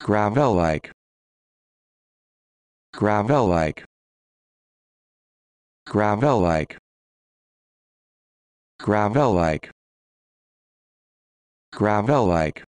gravel-like. Gravel-like. Gravel-like. Gravel-like. Gravel-like.